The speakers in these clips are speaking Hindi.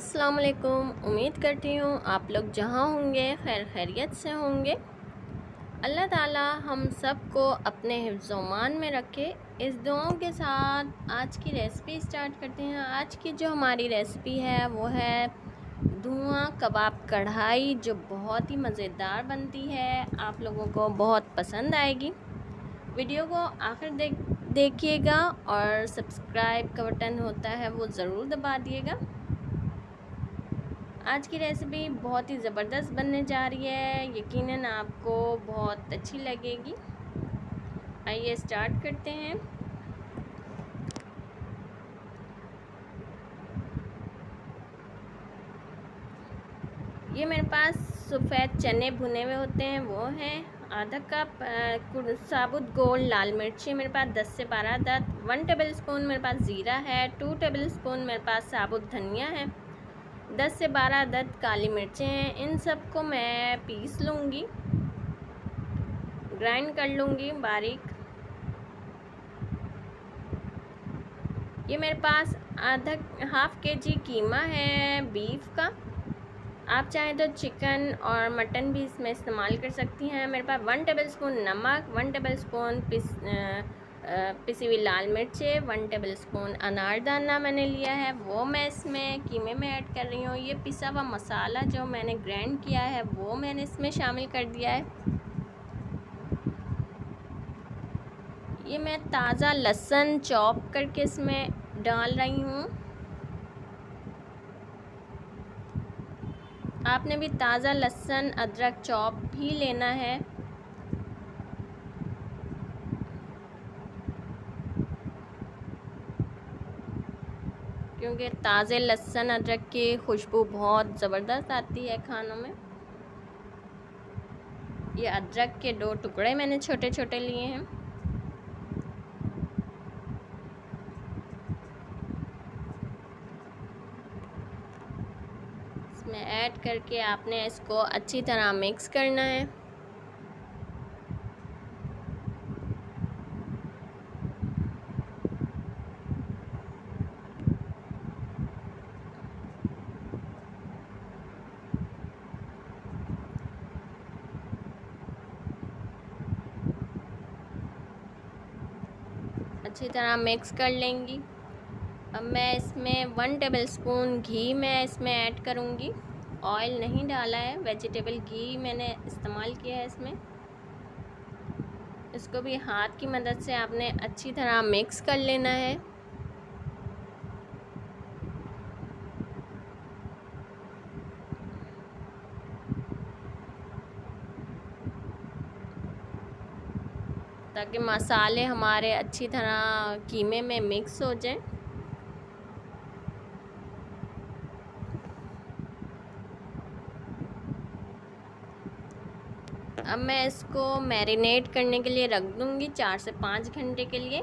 अस्सलाम वालेकुम उम्मीद करती हूँ आप लोग जहाँ होंगे, खैर खैरियत से होंगे। अल्लाह ताला हम सबको अपने हिफ्ज़ोमान में रखे। इस दुआओं के साथ आज की रेसिपी स्टार्ट करते हैं। आज की जो हमारी रेसिपी है, वो है धुआँ कबाब कढ़ाई, जो बहुत ही मज़ेदार बनती है। आप लोगों को बहुत पसंद आएगी। वीडियो को आखिर देख, देखिएगा और सब्सक्राइब का बटन होता है, वो ज़रूर दबा दिएगा। आज की रेसिपी बहुत ही ज़बरदस्त बनने जा रही है। यकीनन आपको बहुत अच्छी लगेगी। आइए स्टार्ट करते हैं। ये मेरे पास सफ़ेद चने भुने हुए होते हैं, वो हैं। आधा कप साबुत गोल लाल मिर्ची मेरे पास 10 से 12 दत। वन टेबल स्पून मेरे पास ज़ीरा है, टू टेबल स्पून मेरे पास साबुत धनिया है। दस से बारह अदद काली मिर्चें हैं, इन सबको मैं पीस लूँगी। ग्राइंड कर लूँगी बारीक। ये मेरे पास आधा हाफ़ के जी कीमा है बीफ का। आप चाहें तो चिकन और मटन भी इसमें इस्तेमाल कर सकती हैं। मेरे पास वन टेबल स्पून नमक, वन टेबल स्पून पिस पिसी हुई लाल मिर्चें वन टेबल स्पून अनारदाना मैंने लिया है, वो मैं इसमें कीमे में ऐड कर रही हूँ। ये पिसा हुआ मसाला जो मैंने ग्राइंड किया है, वो मैंने इसमें शामिल कर दिया है। ये मैं ताज़ा लहसुन चॉप करके इसमें डाल रही हूँ। आपने भी ताज़ा लहसुन, अदरक चॉप भी लेना है। क्योंकि ताज़े लहसुन, अदरक की खुशबू बहुत ज़बरदस्त आती है खानों में। ये अदरक के दो टुकड़े मैंने छोटे छोटे लिए हैं। इसमें ऐड करके आपने इसको अच्छी तरह मिक्स करना है। अच्छी तरह मिक्स कर लेंगी। अब मैं इसमें वन टेबल स्पून घी मैं इसमें ऐड करूँगी। ऑयल नहीं डाला है वेजिटेबल घी मैंने इस्तेमाल किया है इसमें। इसको भी हाथ की मदद से आपने अच्छी तरह मिक्स कर लेना है। ताकि मसाले हमारे अच्छी तरह कीमे में मिक्स हो जाएँ। अब मैं इसको मैरिनेट करने के लिए रख दूँगी चार से पाँच घंटे के लिए।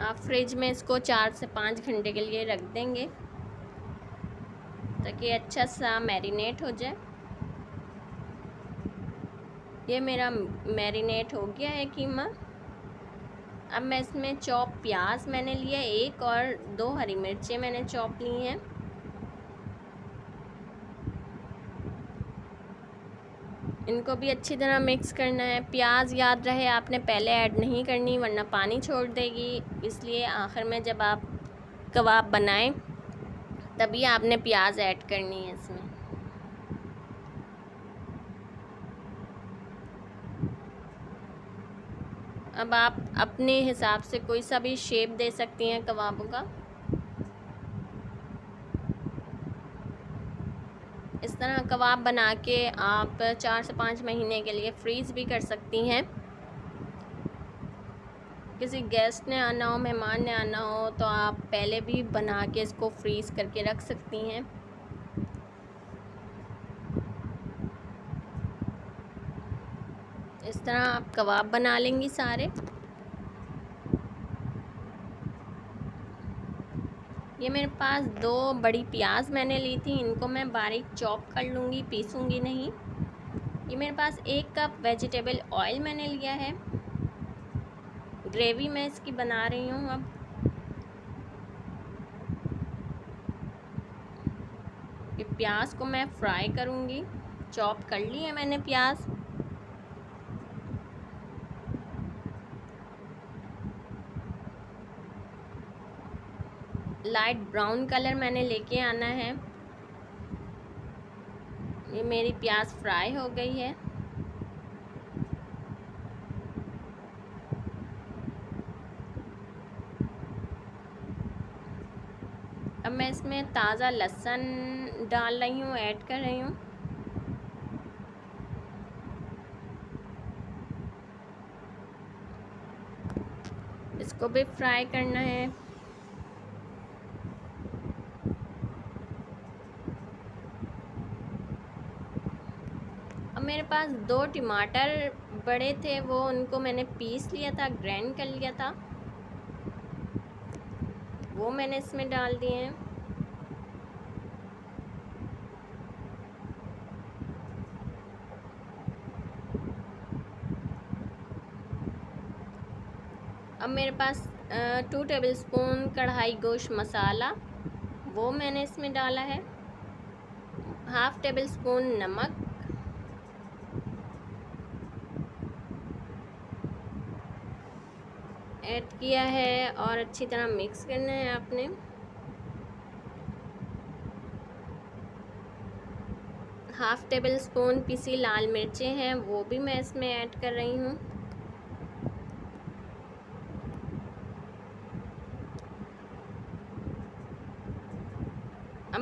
आप फ्रिज में इसको चार से पाँच घंटे के लिए रख देंगे। ताकि अच्छा सा मैरिनेट हो जाए। ये मेरा मैरिनेट हो गया है कीमा। अब मैं इसमें चॉप प्याज मैंने लिया एक और दो हरी मिर्चें मैंने चॉप ली हैं। इनको भी अच्छी तरह मिक्स करना है। प्याज याद रहे, आपने पहले ऐड नहीं करनी, वरना पानी छोड़ देगी। इसलिए आखिर में जब आप कबाब बनाएँ तभी आपने प्याज ऐड करनी है इसमें। अब आप अपने हिसाब से कोई सा भी शेप दे सकती हैं कबाबों का। इस तरह कबाब बना के आप चार से पाँच महीने के लिए फ्रीज़ भी कर सकती हैं। किसी गेस्ट ने आना हो, मेहमान ने आना हो तो आप पहले भी बना के इसको फ्रीज़ करके रख सकती हैं। इस तरह आप कबाब बना लेंगी सारे। ये मेरे पास दो बड़ी प्याज मैंने ली थी, इनको मैं बारीक चॉप कर लूँगी, पीसूँगी नहीं। ये मेरे पास एक कप वेजिटेबल ऑयल मैंने लिया है। ग्रेवी मैं इसकी बना रही हूँ अब। ये प्याज को मैं फ्राई करूँगी। चॉप कर ली है मैंने प्याज। लाइट ब्राउन कलर मैंने लेके आना है। ये मेरी प्याज फ्राई हो गई है। इसमें ताज़ा लहसुन डाल रही हूँ, ऐड कर रही हूँ। इसको भी फ्राई करना है। मेरे पास दो टमाटर बड़े थे, वो उनको मैंने पीस लिया था, ग्राइंड कर लिया था। वो मैंने इसमें डाल दिए हैं। अब मेरे पास टू टेबल स्पून कढ़ाई गोश्त मसाला, वो मैंने इसमें डाला है। हाफ़ टेबल स्पून नमक। ऐड किया है और अच्छी तरह मिक्स करना है आपने। हाफ़ टेबल स्पून पीसी लाल मिर्चें हैं, वो भी मैं इसमें ऐड कर रही हूँ।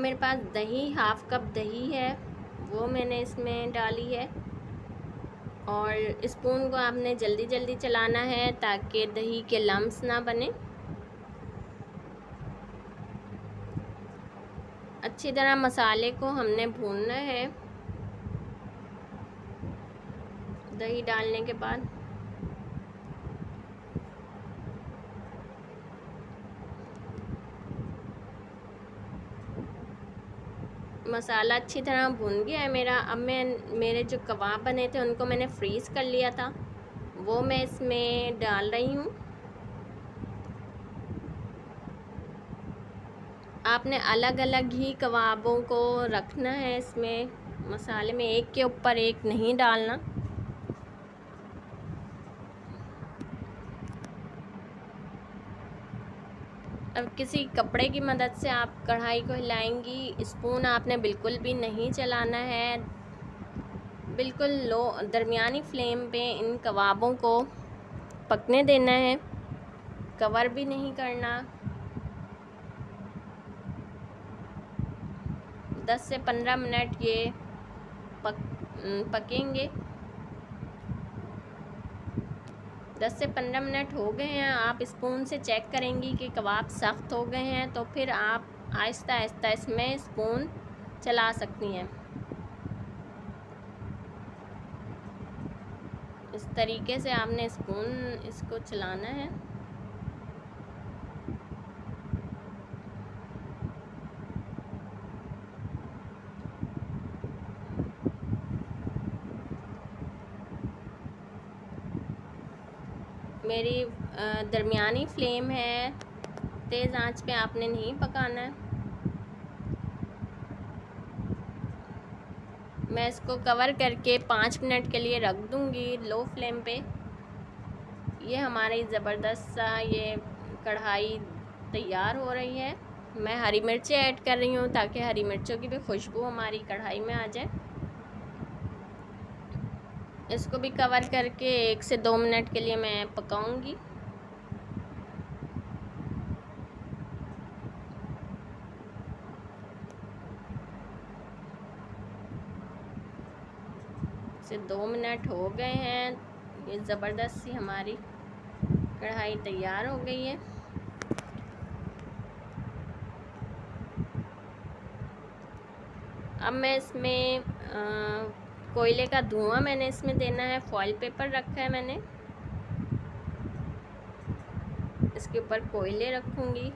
मेरे पास दही, हाफ़ कप दही है, वो मैंने इसमें डाली है। और स्पून को आपने जल्दी जल्दी चलाना है ताकि दही के लम्स ना बने। अच्छी तरह मसाले को हमने भूनना है। दही डालने के बाद मसाला अच्छी तरह भून गया है मेरा। अब मैं, मेरे जो कबाब बने थे उनको मैंने फ्रीज़ कर लिया था। वो मैं इसमें डाल रही हूँ। आपने अलग अलग ही कबाबों को रखना है इसमें। मसाले में एक के ऊपर एक नहीं डालना। अब किसी कपड़े की मदद से आप कढ़ाई को हिलाएँगी, स्पून आपने बिल्कुल भी नहीं चलाना है। बिल्कुल लो, दरमियानी फ्लेम पे इन कबाबों को पकने देना है। कवर भी नहीं करना। दस से पंद्रह मिनट ये पक, पकेंगे। दस से पंद्रह मिनट हो गए हैं, आप स्पून से चेक करेंगी कि कबाब सख्त हो गए हैं तो फिर आप आहिस्ता आहिस्ता इसमें स्पून चला सकती हैं। इस तरीके से आपने स्पून इसको चलाना है। मेरी दरमियानी फ्लेम है। तेज़ आँच पे आपने नहीं पकाना है। मैं इसको कवर करके पाँच मिनट के लिए रख दूँगी लो फ्लेम पे। ये हमारी ज़बरदस्त सा ये कढ़ाई तैयार हो रही है। मैं हरी मिर्चें ऐड कर रही हूँ ताकि हरी मिर्चों की भी खुशबू हमारी कढ़ाई में आ जाए। इसको भी कवर करके एक से दो मिनट के लिए मैं पकाऊँगी। से दो मिनट हो गए हैं। ये ज़बरदस्त सी हमारी कढ़ाई तैयार हो गई है। अब मैं इसमें आ, कोयले का धुआँ मैंने इसमें देना है फॉइल पेपर रखा है मैंने। इसके ऊपर कोयले रखूँगी।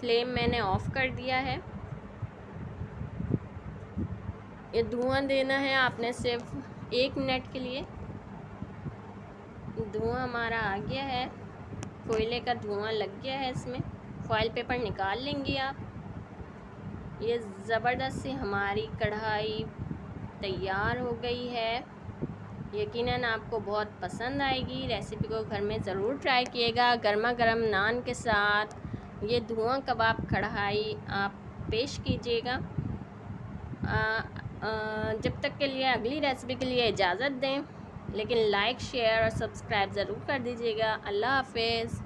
फ्लेम मैंने ऑफ़ कर दिया है। ये धुआँ देना है आपने सिर्फ़ एक मिनट के लिए। धुआँ हमारा आ गया है। कोयले का धुआँ लग गया है इसमें। फॉइल पेपर निकाल लेंगे आप। ये ज़बरदस्त सी हमारी कढ़ाई तैयार हो गई है। यकीनन आपको बहुत पसंद आएगी। रेसिपी को घर में ज़रूर ट्राई किएगा। गर्मा गर्म नान के साथ ये धुआँ कबाब कढ़ाई आप पेश कीजिएगा। जब तक के लिए अगली रेसिपी के लिए इजाज़त दें। लेकिन लाइक, शेयर और सब्सक्राइब ज़रूर कर दीजिएगा। अल्लाह हाफिज़।